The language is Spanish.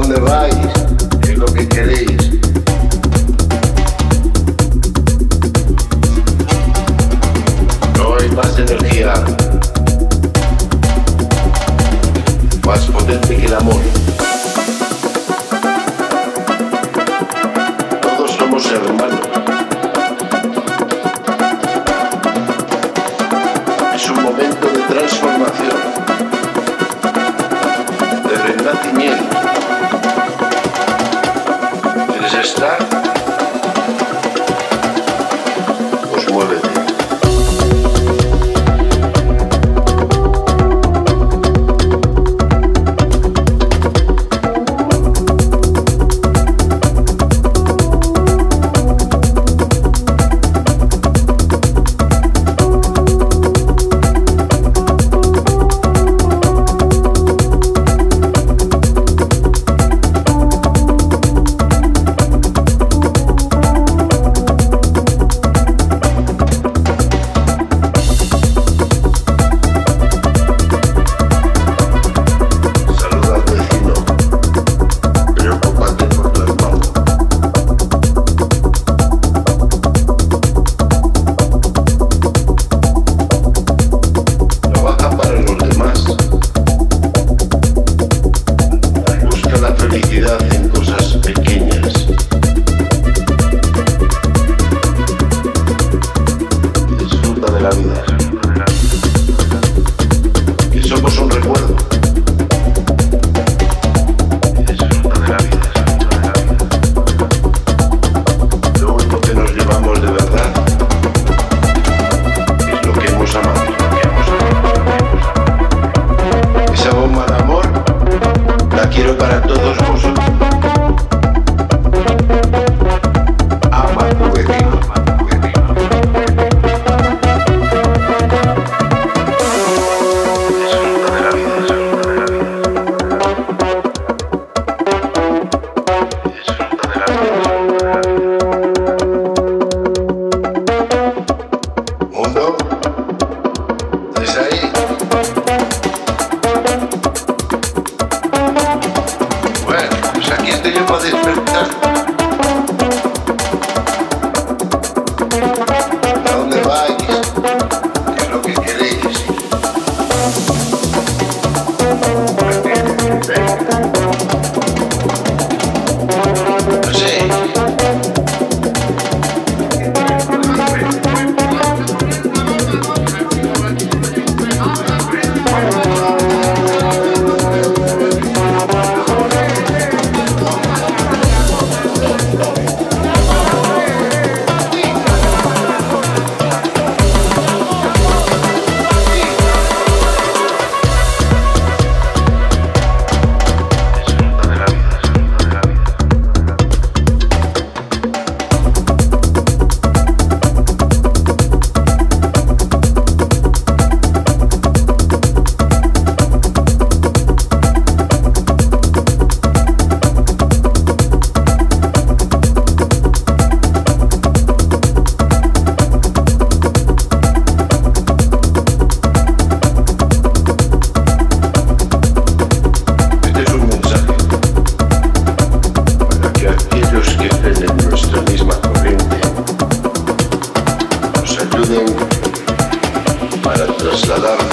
dónde vais es lo que queréis. No hay más energía, más potente que el amor. Todos somos hermanos. Es un momento de transformación, de renacimiento. Bueno, pues aquí te yo a despertar. Radar